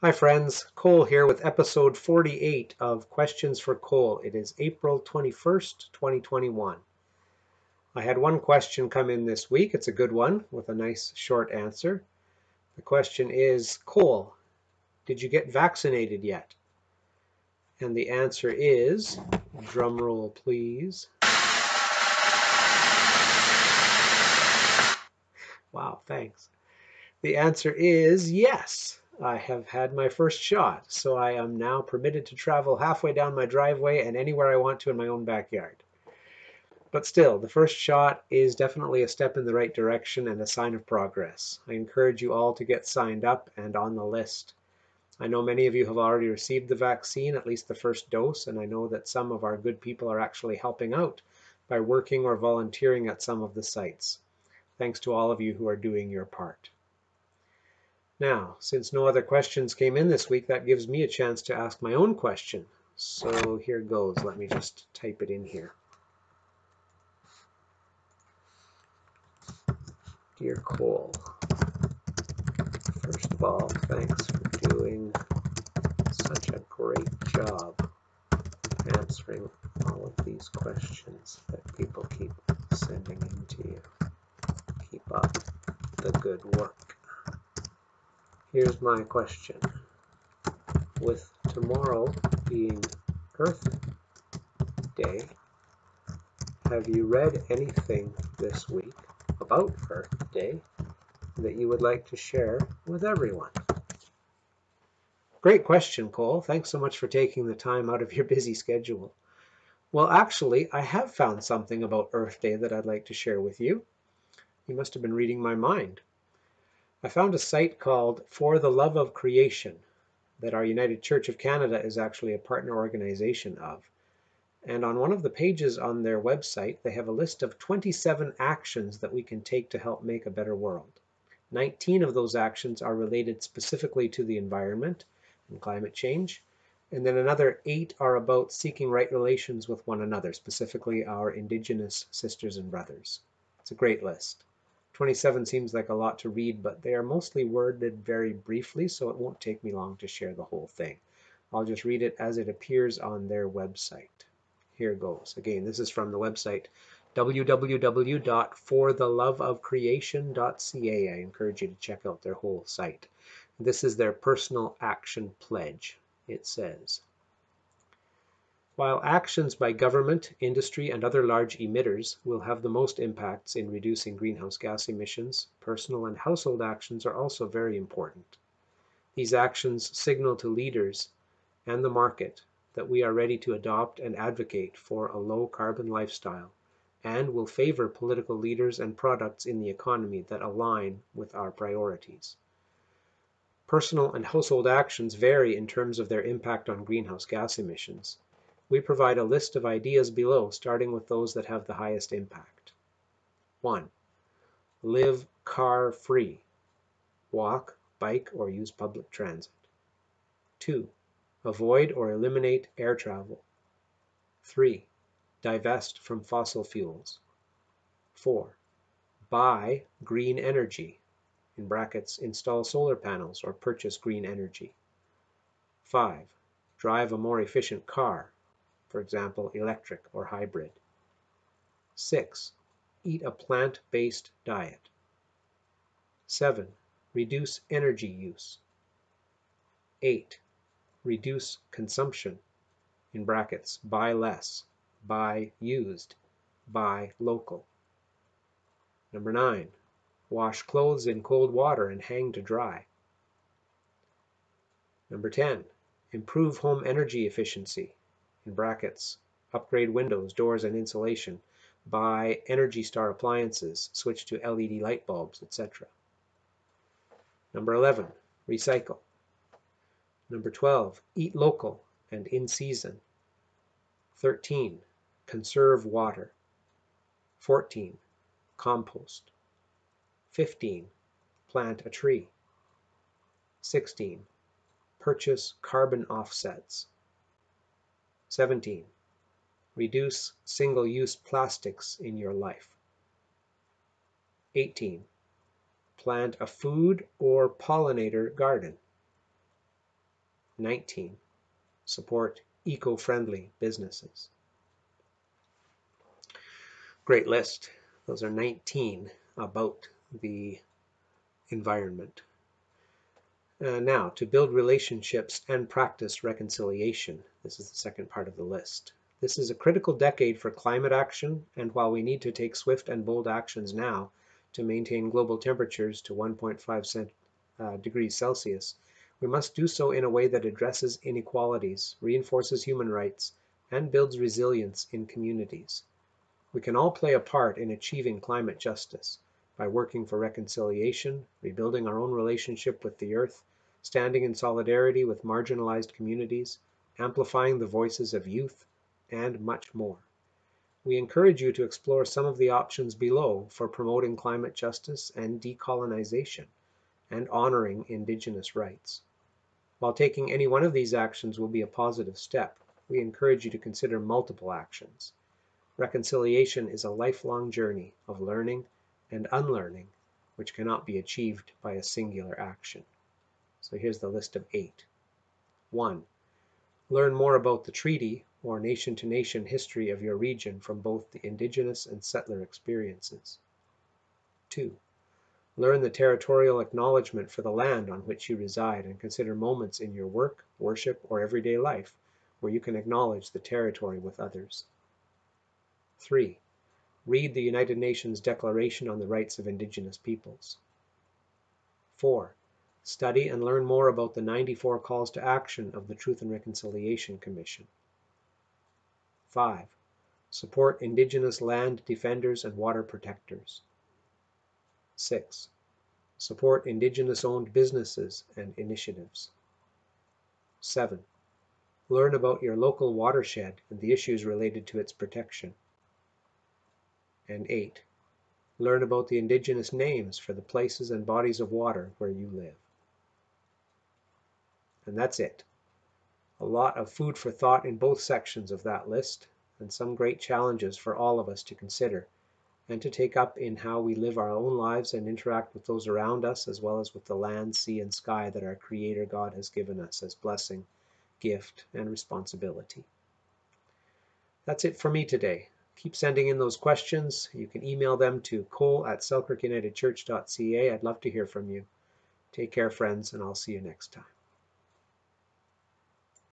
Hi friends, Cole here with episode 48 of Questions for Cole. It is April 21st, 2021. I had one question come in this week. It's a good one with a nice short answer. The question is, Cole, did you get vaccinated yet? And the answer is, drum roll please. Wow, thanks. The answer is yes. I have had my first shot, so I am now permitted to travel halfway down my driveway and anywhere I want to in my own backyard. But still, the first shot is definitely a step in the right direction and a sign of progress. I encourage you all to get signed up and on the list. I know many of you have already received the vaccine, at least the first dose, and I know that some of our good people are actually helping out by working or volunteering at some of the sites. Thanks to all of you who are doing your part. Now, since no other questions came in this week, that gives me a chance to ask my own question. So here goes. Let me just type it in here. Dear Cole, first of all, thanks for doing such a great job answering all of these questions that people keep sending in to you. Keep up the good work. Here's my question. With tomorrow being Earth Day, have you read anything this week about Earth Day that you would like to share with everyone? Great question, Cole. Thanks so much for taking the time out of your busy schedule. Well, actually, I have found something about Earth Day that I'd like to share with you. You must have been reading my mind. I found a site called For the Love of Creation that our United Church of Canada is actually a partner organization of. And on one of the pages on their website, they have a list of 27 actions that we can take to help make a better world. 19 of those actions are related specifically to the environment and climate change. And then another eight are about seeking right relations with one another, specifically our Indigenous sisters and brothers. It's a great list. 27 seems like a lot to read, but they are mostly worded very briefly, so it won't take me long to share the whole thing. I'll just read it as it appears on their website. Here goes. Again, this is from the website www.fortheloveofcreation.ca. I encourage you to check out their whole site. This is their personal action pledge. It says, while actions by government, industry, and other large emitters will have the most impacts in reducing greenhouse gas emissions, personal and household actions are also very important. These actions signal to leaders and the market that we are ready to adopt and advocate for a low carbon lifestyle and will favor political leaders and products in the economy that align with our priorities. Personal and household actions vary in terms of their impact on greenhouse gas emissions. We provide a list of ideas below, starting with those that have the highest impact. 1. Live car free. Walk, bike, or use public transit. 2. Avoid or eliminate air travel. 3. Divest from fossil fuels. 4. Buy green energy, in brackets, install solar panels or purchase green energy. 5. Drive a more efficient car, for example, electric or hybrid. 6. Eat a plant-based diet. 7. Reduce energy use. 8. Reduce consumption, in brackets, buy less, buy used, buy local. Number 9. Wash clothes in cold water and hang to dry. Number 10. Improve home energy efficiency, brackets, upgrade windows, doors, and insulation, buy Energy Star appliances, switch to LED light bulbs, etc. Number 11, recycle. Number 12, eat local and in season. 13, conserve water. 14, compost. 15, plant a tree. 16, purchase carbon offsets. 17. Reduce single-use plastics in your life. 18. Plant a food or pollinator garden. 19. Support eco-friendly businesses. Great list. Those are 19 about the environment. Uh, now, to build relationships and practice reconciliation. This is the second part of the list. This is a critical decade for climate action, and while we need to take swift and bold actions now to maintain global temperatures to 1.5 uh, degrees Celsius, we must do so in a way that addresses inequalities, reinforces human rights, and builds resilience in communities. We can all play a part in achieving climate justice by working for reconciliation, rebuilding our own relationship with the earth, standing in solidarity with marginalized communities, amplifying the voices of youth, and much more. We encourage you to explore some of the options below for promoting climate justice and decolonization and honoring Indigenous rights. While taking any one of these actions will be a positive step, we encourage you to consider multiple actions. Reconciliation is a lifelong journey of learning and unlearning, which cannot be achieved by a singular action. So here's the list of eight. 1. Learn more about the treaty or nation-to-nation history of your region from both the indigenous and settler experiences. 2. Learn the territorial acknowledgement for the land on which you reside and consider moments in your work, worship, or everyday life where you can acknowledge the territory with others. 3. Read the United Nations Declaration on the Rights of Indigenous Peoples. 4. Study and learn more about the 94 calls to action of the Truth and Reconciliation Commission. 5. Support Indigenous land defenders and water protectors. 6. Support Indigenous-owned businesses and initiatives. 7. Learn about your local watershed and the issues related to its protection. And 8. Learn about the Indigenous names for the places and bodies of water where you live. And that's it. A lot of food for thought in both sections of that list, and some great challenges for all of us to consider and to take up in how we live our own lives and interact with those around us, as well as with the land, sea, and sky that our Creator God has given us as blessing, gift, and responsibility. That's it for me today. Keep sending in those questions. You can email them to cole at selkirkunitedchurch.ca. I'd love to hear from you. Take care, friends, and I'll see you next time.